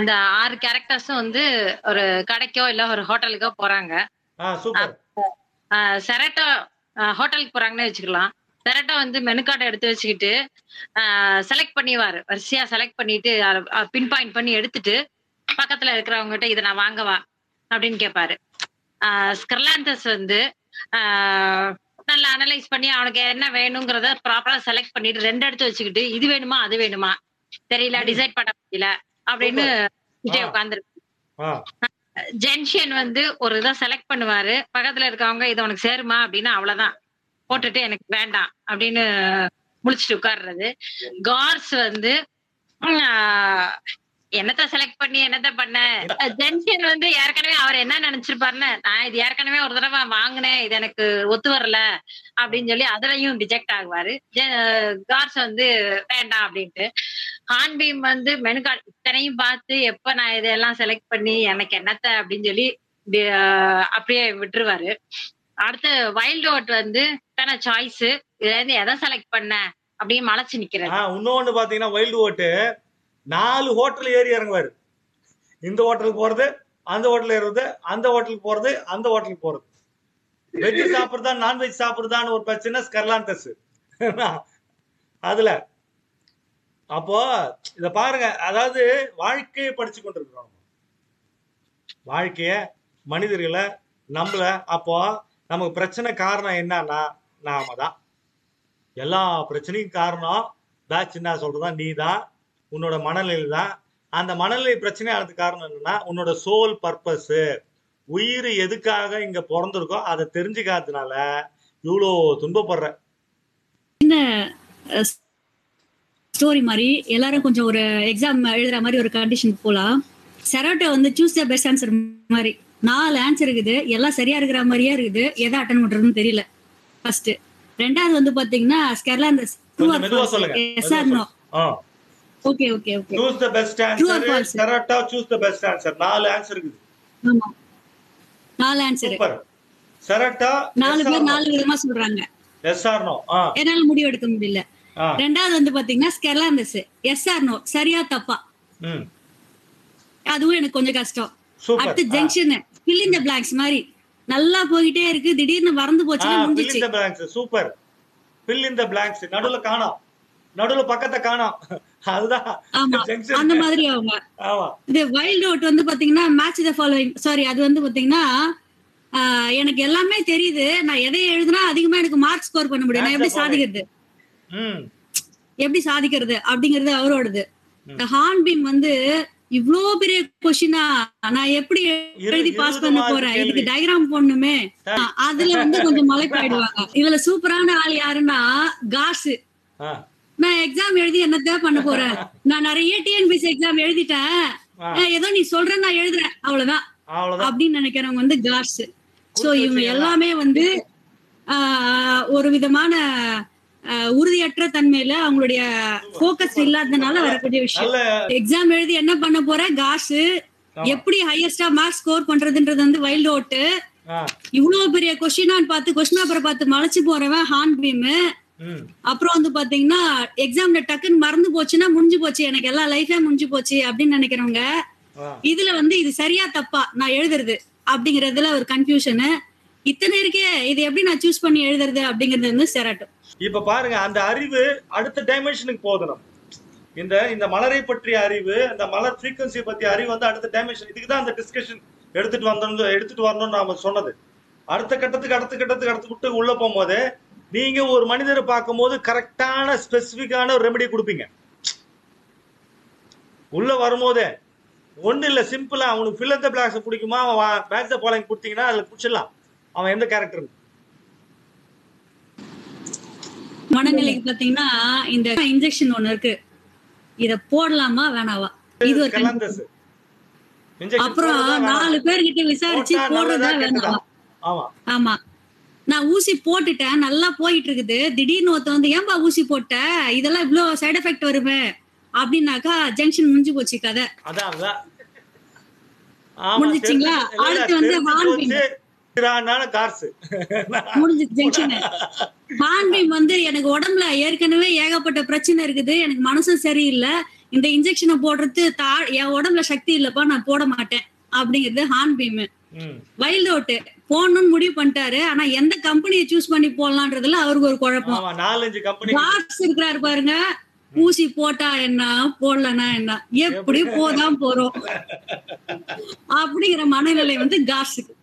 இந்த ஆறு கேரக்டர்ஸும் வந்து ஒரு கடைக்கோ இல்ல ஒரு ஹோட்டலுக்கோ போறாங்க. செரட்டோ ஹோட்டலுக்கு போறாங்கன்னு வச்சுக்கலாம். செரட்டோ வந்து மெனு கார்டை எடுத்து வச்சுக்கிட்டு செலக்ட் பண்ணிவாரு வரிசையா செலக்ட் பண்ணிட்டு பின் பாயிண்ட் பண்ணி எடுத்துட்டு பக்கத்துல இருக்கிறவங்ககிட்ட இதை நான் வாங்கவா? அப்படின்னு கேட்பாரு. ஸ்கர்லாந்தஸ் வந்து நல்லா அனலைஸ் பண்ணி அவனுக்கு என்ன வேணுங்கிறத ப்ராப்பரா செலக்ட் பண்ணிட்டு ரெண்டு எடுத்து வச்சுக்கிட்டு இது வேணுமா அது வேணுமா? தெரியல. டிசைட் பண்ண முடியல. அப்படின்னு ஆ. உட்காந்துரு ஆ ஜென்ஷன் வந்து ஒரு இதை செலக்ட் பண்ணுவாரு. பக்கத்துல இருக்கவங்க இது உனக்கு சேருமா? அப்படின்னு அவ்வளவுதான். போட்டுட்டு எனக்கு வேண்டாம். அப்படின்னு முழிச்சிட்டு உட்கார்றது. கார்ஸ் வந்து என்னத்த செலக்ட் பண்ணி என்னத்த பண்ண? ஜென்ஷன் வந்து ஏற்கனவே அவர் என்ன நினைச்சிருப்பாருன்னு நான் இது ஏற்கனவே ஒரு தடவை வாங்கினேன். இது எனக்கு ஒத்து வரல. அப்படின்னு சொல்லி அதுலயும் டிஜெக்ட் ஆகுவாரு. கார்ஸ் வந்து வேண்டாம் அப்படின்ட்டு. ஹான்பீம் வந்து மெனு கார்டு இத்தனையும் பார்த்து எப்ப நான் இதெல்லாம் செலக்ட் பண்ணி எனக்கு என்னத்த அப்படின்னு சொல்லி அப்படியே விட்டுருவாரு. அடுத்து வைல்ட் ஓட் வந்து இத்தனை சாய்ஸ் இதுல இருந்து எதை செலக்ட் பண்ண அப்படியே மலைச்சு நிக்கிறேன் இன்னொன்னு பாத்தீங்கன்னா வைல்டு ஓட்டு நாலு ஹோட்டல் ஏறி இறங்குவாரு. இந்த ஹோட்டலுக்கு போறது அந்த ஹோட்டல் ஏறுறது அந்த ஹோட்டலுக்கு போறது அந்த ஹோட்டலுக்கு போறது. வெஜ் சாப்பிடுறதா நான்வெஜ் சாப்பிடுறதான்னு ஒரு பிரச்சனை ஸ்கர்லாந்தஸ் அதுல அப்போ இத பாருங்க. அதாவது வாழ்க்கையை படிச்சு கொண்டிருக்கிறோம் வாழ்க்கைய மனிதர்களை நம்மள அப்போ நமக்கு பிரச்சனை காரணம் என்னன்னா நாம தான். எல்லா பிரச்சனையும் காரணம் பேட்ச் என்ன சொல்றதா நீ தான். உன்னோட மனநிலை தான். அந்த மனநிலை பிரச்சனை ஆனதுக்கு காரணம் என்னன்னா உன்னோட சோல் பர்பஸ் உயிர் எதுக்காக இங்க பிறந்திருக்கோ அதை தெரிஞ்சுக்காததுனால இவ்வளோ துன்பப்படுற. ஸ்டோரி மாதிரி எல்லாரும் கொஞ்சம் ஒரு எக்ஸாம் எழுதுற மாதிரி ஒரு கண்டிஷன் போலாம். செரோட்டோ வந்து சூஸ் த பெஸ்ட் ஆன்சர் மாதிரி. நாலு ஆன்சர் இருக்குது. எல்லாம் சரியா இருக்கிற மாதிரியே இருக்குது. எதை அட்டன் பண்றதுன்னு தெரியல. ஃபர்ஸ்ட் ரெண்டாவது வந்து பாத்தீங்கன்னா மெதுவா சொல்லுங்க. Yes or no okay okay okay choose the best answer false? கரெக்டா சூஸ் த பெஸ்ட் ஆன்சர் நாலு ஆன்சர் இருக்குது. ஆமா. நாலு ஆன்சர் சூப்பர் கரெக்டா நாலு பேர் நாலு விதமா சொல்றாங்க. எஸ் ஆர் நோ என்னால முடிவு எடுக்க முடியல. ரெண்டாவது வந்து பாத்தீங்கன்னா ஸ்கெர்லாந்தஸ் எஸ் ஆர் நோ சரியா தப்பா. அதுவும் எனக்கு கொஞ்சம் கஷ்டம். அடுத்து junction fill in the blanks மாதிரி. நல்லா போயிட்டே இருக்கு திடீர்னு மறந்து போச்சுன்னா ஃபில் முடிஞ்சிச்சு in the blanks super. Fill in the blanks நடுவுல காணோம். நடுவுல பக்கத்தை காணோம். அதுதான். அந்த மாதிரி அவங்க ஆமா. இது வைல்ட் அவுட் வந்து பாத்தீங்கன்னா மேட்ச் த ஃபாலோயிங் சாரி அது வந்து பாத்தீங்கன்னா எனக்கு எல்லாமே தெரியுது. நான் எதை எழுதுனா அதிகமா எனக்கு மார்க் ஸ்கோர் பண்ண முடியும். நான் எப்படி சாதிக்கிறது? எப்படி சாதிக்கிறது அப்படிங்கிறது அவரோடது. இந்த ஹார்ன்பீம் வந்து இவ்ளோ பெரிய கொஸ்டினா நான் எப்படி எழுதி பாஸ் பண்ண போறேன். இதுக்கு டயக்ராம் போடணுமே. அதுல வந்து கொஞ்சம் மலைப்பாயிடுவாங்க. இதுல சூப்பரான ஆள் யாருன்னா காசு நான் எக்ஸாம் எழுதி என்னத்த பண்ண போறேன்? நான் நிறைய டிஎன்பிசி எக்ஸாம் எழுதிட்டேன். ஏதோ நீ சொல்ற நான் எழுதுறேன். அவ்வளவுதான். அப்படின்னு நினைக்கிறவங்க வந்து கார்ஸ் சோ இவங்க? எல்லாமே வந்து ஒரு விதமான உறுதியற்ற தன்மையில அவங்களுடைய போக்கஸ் இல்லாததுனால வரக்கூடிய விஷயம். எக்ஸாம் எழுதி என்ன பண்ண போற? காசு. எப்படி ஹையஸ்டா மார்க் ஸ்கோர் பண்றதுன்றது வந்து வைல்ட் ஓட்டு இவ்வளவு பெரிய கொஸ்டினான்னு பார்த்து கொஸ்டின் பேப்பரை பார்த்து மலைச்சு போறவன் ஹார்ன் பீம் அப்புறம் வந்து பாத்தீங்கன்னா எக்ஸாம்ல டக்குன்னு மறந்து போச்சுன்னா முடிஞ்சு போச்சு. எனக்கு எல்லா லைஃபே முடிஞ்சு போச்சு அப்படின்னு நினைக்கிறவங்க இதுல வந்து இது சரியா தப்பா நான் எழுதுறது அப்படிங்கறதுல ஒரு கன்ஃபியூஷனு இத்தனை இருக்கே இது எப்படி நான் சூஸ் பண்ணி எழுதுறது அப்படிங்கறது வந்து செரட்டும் இப்ப பாருங்க அந்த அறிவு அடுத்த டைமென்ஷனுக்கு போதணும் இந்த இந்த மலரை பற்றிய அறிவு அந்த மலர் ஃப்ரீக்வன்சி பத்திய அறிவு வந்து அடுத்த டைமென்ஷன் இதுக்கு தான் அந்த டிஸ்கஷன் எடுத்துட்டு வந்தோம் எடுத்துட்டு வரணும்னு நாம சொன்னது. அடுத்த கட்டத்துக்கு அடுத்த கட்டத்துக்கு அடுத்து விட்டு உள்ள போகும்போது நீங்க ஒரு மனிதரை பார்க்கும்போது கரெக்டான ஸ்பெசிபிக்கான ஒரு ரெமெடி கொடுப்பீங்க. உள்ள வரும்போதே ஒண்ணு இல்லை சிம்பிளா அவனுக்கு ஃபில் த பிளாக்ஸ் பிடிக்குமா? அவன் பேக் த கொடுத்தீங்கன்னா அதுல பிடிச்சிடலாம். அவன் எந்த கேரக்டர் மனநிலைக்கு பாத்தீங்கன்னா இந்த இன்ஜெக்ஷன் ஒண்ணு இருக்கு. இத போடலாமா வேணாவா? இது ஒரு அப்புறம்? நாலு பேர்கிட்ட விசாரிச்சு போடுறதா? வேணாமா ஆமா. நான் ஊசி போட்டுட்டேன். நல்லா போயிட்டு இருக்குது திடீர்னு ஒருத்த வந்து ஏன்பா ஊசி போட்ட? இதெல்லாம் இவ்ளோ சைடு எஃபெக்ட் வருமே? அப்படின்னாக்கா ஜங்ஷன் முடிஞ்சு போச்சு கதை. முடிஞ்சிச்சுங்களா? அடுத்து வந்து ஹார்ன்பீம் வந்து எனக்கு உடம்புல ஏற்கனவே ஏகப்பட்ட பிரச்சனை இருக்குது. எனக்கு மனசும் சரியில்லை. இந்த இன்ஜெக்ஷனை போடுறது தா என் உடம்புல சக்தி இல்லப்பா நான் போட மாட்டேன். அப்படிங்கிறது ஹார்ன் பீம். வைல்ட் அவுட் போடணும்னு முடிவு பண்ணிட்டாரு. ஆனா எந்த கம்பெனியை சூஸ் பண்ணி போடலான்றதுல அவருக்கு ஒரு குழப்பம். ஆமா நாலஞ்சு இருக்கிறாரு பாருங்க. ஊசி போட்டா என்ன போடலனா என்ன? எப்படி போதான் போறோம். அப்படிங்கிற மனநிலை வந்து காசுக்கு